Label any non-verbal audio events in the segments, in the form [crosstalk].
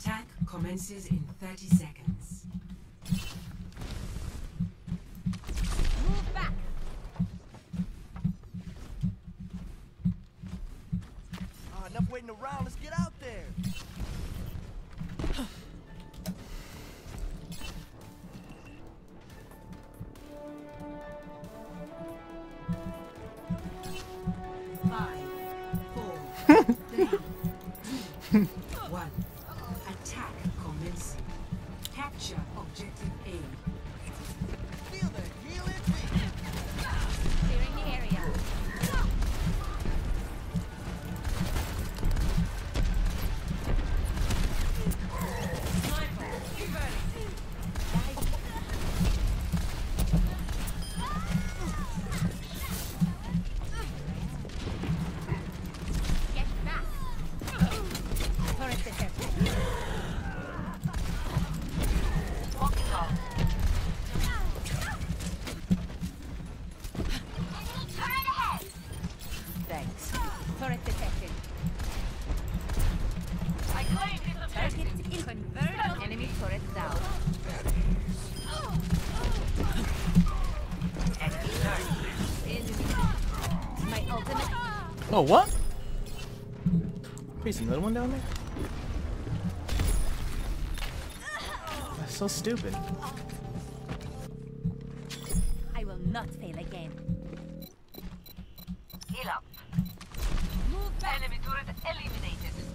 Attack commences in 30 seconds. Move back. Ah, enough waiting around. Let's get out there. Five, four, three, two, [laughs] turret down. My ultimate. Oh, what? Wait, another one down there? That's so stupid. I will not fail again. Heal up. Enemy turret eliminated.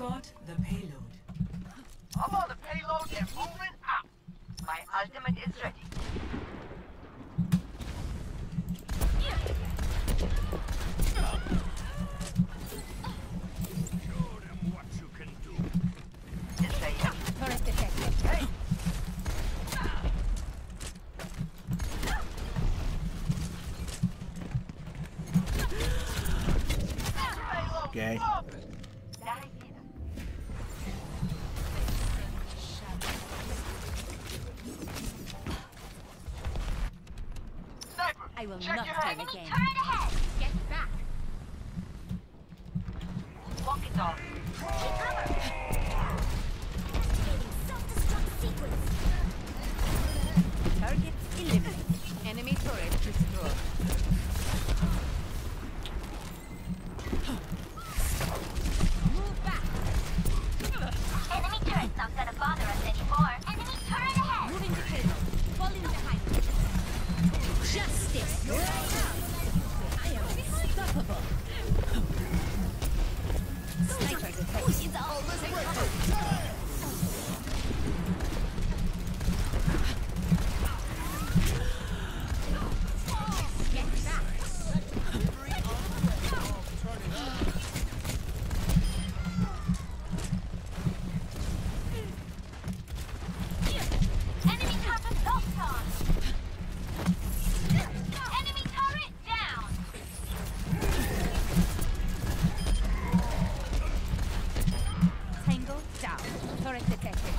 Escort the payload. I'm on the payload and moving up. My ultimate is ready. This way, yeah. Turret detected. Okay. I will check not your fail head. again. Get back. Walk it off. Justice. Turret detected.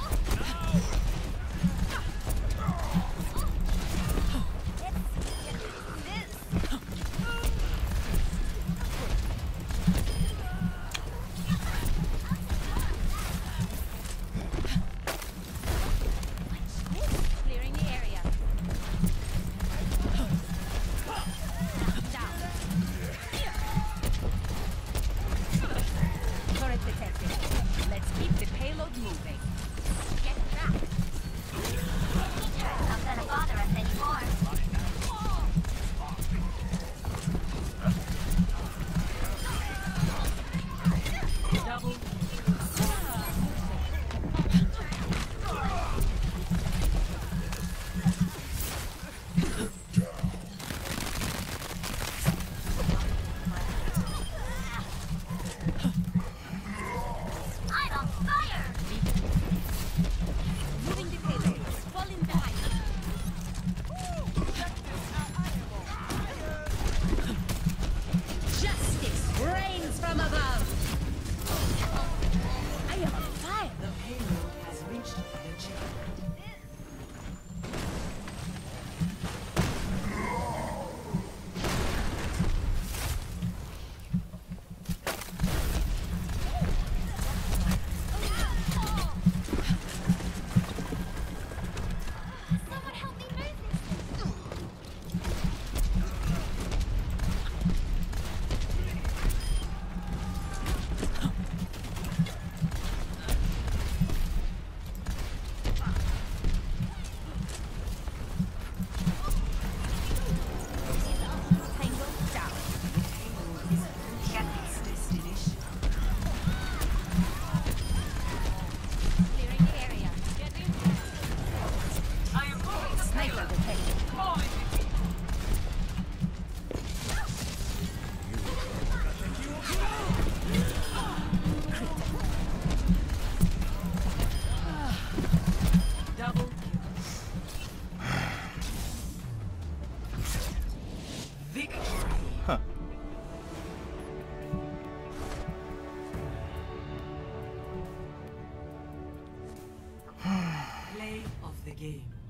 of the game.